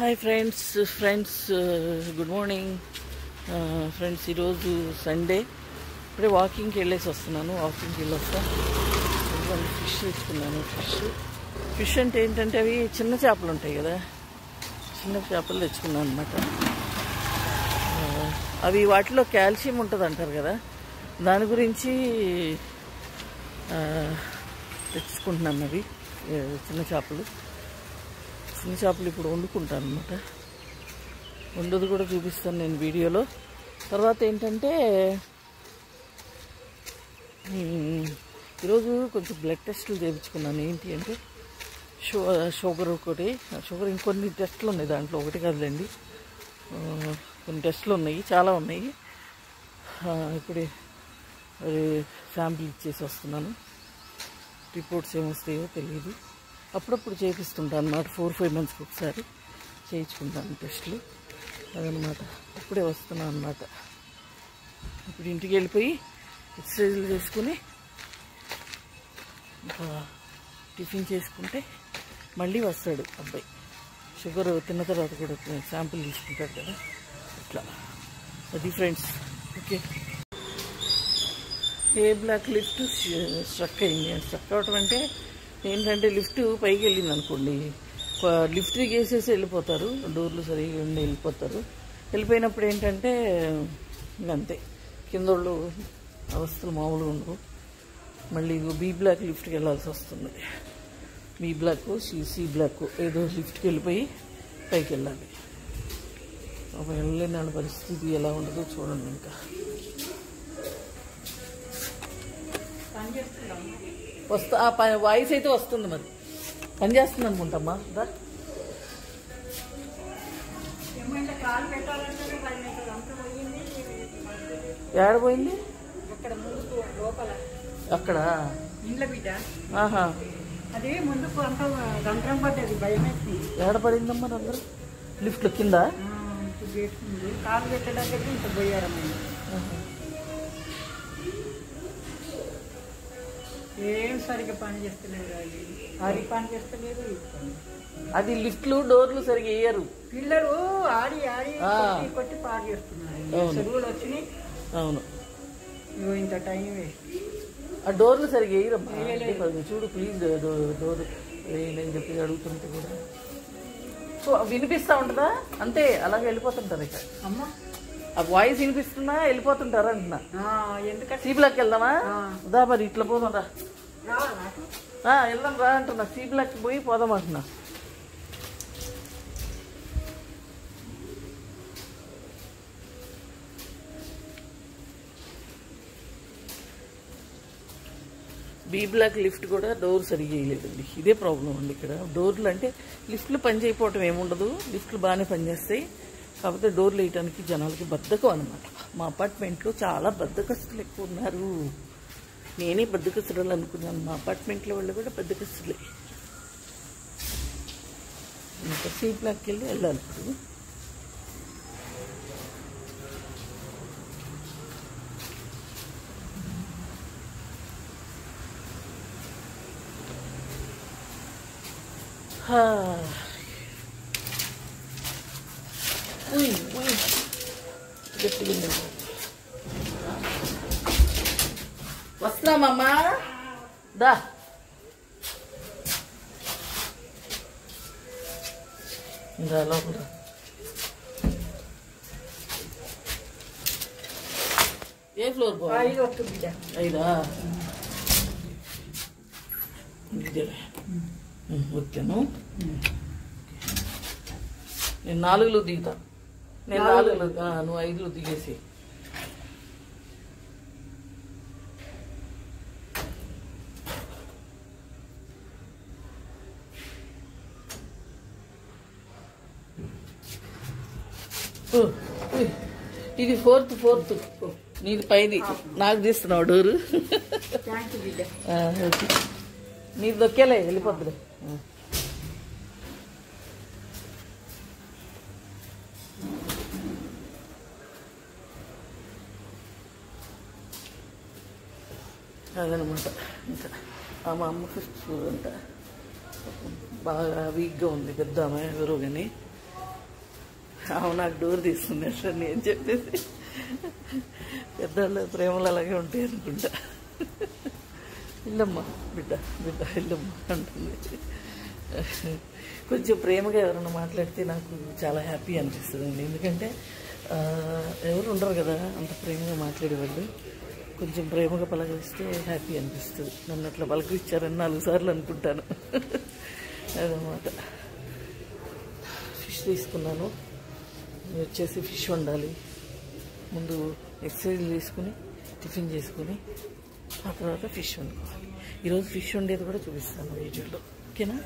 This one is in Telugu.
Hi friends friends good morning friends ఈరోజు సండే ఇప్పుడే వాకింగ్కి వెళ్ళేసి వస్తున్నాను. వాకింగ్కి వెళ్ళి ఫిష్ తీసుకున్నాను ఫిష్ ఫిష్ అంటే ఏంటంటే అవి చిన్న చేపలు ఉంటాయి కదా. చిన్న చేపలు తెచ్చుకున్నాను అనమాట uh, అవి వాటిలో కాల్షియం ఉంటుంది అంటారు కదా. దాని గురించి uh, తెచ్చుకుంటున్నాను అవి చిన్న చేపలు. చిన్న చేపలు ఇప్పుడు వండుకుంటాను అనమాట వండదు కూడా చూపిస్తాను నేను వీడియోలో. తర్వాత ఏంటంటే ఈరోజు కొంచెం బ్లడ్ టెస్టులు చేయించుకున్నాను. ఏంటి అంటే షు షుగర్ ఒకటి షుగర్ ఇంకొన్ని టెస్టులు ఉన్నాయి దాంట్లో. ఒకటి కాదులేండి. కొన్ని టెస్టులు ఉన్నాయి చాలా ఉన్నాయి. ఇప్పుడు శాంపిల్ ఇచ్చేసి వస్తున్నాను. రిపోర్ట్స్ ఏమొస్తాయో తెలియదు అప్పుడప్పుడు చేపిస్తుంటాను అన్నమాట. ఫోర్ ఫైవ్ మంత్స్కి ఒకసారి చేయించుకుంటాను టెస్టులు. అదనమాట ఇప్పుడే వస్తున్నాను అన్నమాట. ఇప్పుడు ఇంటికి వెళ్ళిపోయి ఎక్సర్సైజ్లు చేసుకుని ఇంకా టిఫిన్ చేసుకుంటే మళ్ళీ వస్తాడు అబ్బాయి. షుగర్ తిన్న తర్వాత కూడా శాంపుల్ తీసుకుంటాడు కదా. ఇట్లా అది friends okay A block lift struck అయింది? స్ట్రక్ అవటం అంటే ఏంటంటే లిఫ్ట్ పైకి వెళ్ళింది అనుకోండి. లిఫ్ట్ దిగేసేసి వెళ్ళిపోతారు. డోర్లు సరిగా ఉండి వెళ్ళిపోతారు. వెళ్ళిపోయినప్పుడు ఏంటంటే ఇంక అంతే కింద వాళ్ళు అవస్థలు మామూలుగా ఉండవు. మళ్ళీ బీ బ్లాక్ లిఫ్ట్కి వెళ్ళాల్సి వస్తుంది. బీ బ్లాక్ సి బ్లాక్ ఏదో లిఫ్ట్కి వెళ్ళిపోయి పైకి వెళ్ళాలి. పాపం వెళ్ళలేని పరిస్థితి ఎలా ఉండదో చూడండి ఇంకా. వస్తా ఆ వాయిస్ అయితే వస్తుంది మరి. పని చేస్తుంది అనుకుంటామ్మా దా. ఏడ పోయింది? అక్కడ ఆహా. అది అంత గంటరం పడ్డది భయం వేసింది ఏడ పడిందమ్మా అందరూ? లిఫ్ట్లో కింద? కాలు పెట్టడానికి ఇంత పోయారమ్మ. ఏం సరిగ్గా పని చేస్తలేదు అది అది పని చేస్తలేదు. అది లిఫ్ట్లు డోర్లు సరిగా వేయరు పిల్లలు ఆడి ఆడి. కొట్టి పాడు చేస్తున్నారు. చెరువులు వచ్చినాయి. అవును. ఇగో ఇంత టైం వేస్ట్. ఆ డోర్లు సరిగా వేయరమ్మా అంటే కొంచెం చూడు ప్లీజ్ డోర్. వేయండి అని చెప్పి అడుగుతుంటే కూడా. సో వినిపిస్తా ఉంటుందా? అంతే అలాగే వెళ్ళిపోతుంటారు ఇక. అమ్మ. ఆ వాయిస్ వినిపిస్తున్నా వెళ్ళిపోతుంటారా అంటున్నా. ఎందుకంటే సీ బ్లాక్ వెళ్దామా. దా మరి ఇట్లా పోదాం రా. వెళ్దాం రా అంటున్నా. సీ బ్లాక్ పోయి పోదాం అంటున్నా. బీ బ్లాక్ లిఫ్ట్ కూడా డోర్ సరిగా వేయలేదండి. ఇదే ప్రాబ్లం అండి ఇక్కడ. డోర్లు అంటే లిఫ్ట్లు పని చేయకపోవటం ఏముండదు. లిఫ్ట్లు బాగానే పనిచేస్తాయి. కాకపోతే డోర్లు వేయటానికి జనాలకి బద్ధకం అనమాట మా అపార్ట్మెంట్లో చాలా బద్దకస్తులు ఎక్కువ ఉన్నారు. నేనే బద్దకస్తురాలు అనుకున్నాను. మా అపార్ట్మెంట్లో వాళ్ళు కూడా బద్దకస్తులే ఇంకా సీ బ్లాక్కి వెళ్ళి వెళ్ళాలి. ఇప్పుడు Ah. ఉయ్, ఉయ్. గట్టిగా. వస్తున్నామమ్మా. దా. లోపల ఏ ఫ్లోర్ ఐదు? వచ్చాను నేను నాలుగులో దిగుతా. నేను నాలుగులో ఆ, నువ్వు ఐదులో దిగేసి. ఇది ఫోర్త్ ఫోర్త్. నీది పైది. నాకు తీస్తున్నావు డోరు. నీది దొక్కేలే వెళ్ళిపోద్దులే. అదనమాట. ఇంకా ఆ మా అమ్మ ఫిఫ్త్ ఫ్లోర్ అంట బాగా వీక్గా ఉంది పెద్ద అమ్మాయి ఎవరో కానీ ఆమె నాకు డోర్ తీస్తుంది అసలు నేను చెప్పేసి. పెద్దవాళ్ళ ప్రేమలు అలాగే ఉంటాయి అనుకుంటా. ఇల్లమ్మా బిడ్డ బిడ్డ ఇల్లమ్మా అంటుంది. కొంచెం ప్రేమగా ఎవరైనా మాట్లాడితే నాకు చాలా హ్యాపీ అనిపిస్తుంది అండి ఎందుకంటే ఎవరు ఉండరు కదా అంత ప్రేమగా మాట్లాడేవాళ్ళు. కొంచెం ప్రేమగా పలకరిస్తే హ్యాపీ అనిపిస్తుంది. నన్ను అట్లా పలకరించారని నాలుగు సార్లు అనుకుంటాను. అదనమాట. ఫిష్ తీసుకున్నాను. వచ్చేసి ఫిష్ వండాలి. ముందు ఎక్సర్సైజ్ చేసుకుని టిఫిన్ చేసుకుని ఆ తర్వాత ఫిష్ వండుకోవాలి. ఈరోజు ఫిష్ వండేది కూడా చూపిస్తాను వీడియోలో. ఓకేనా?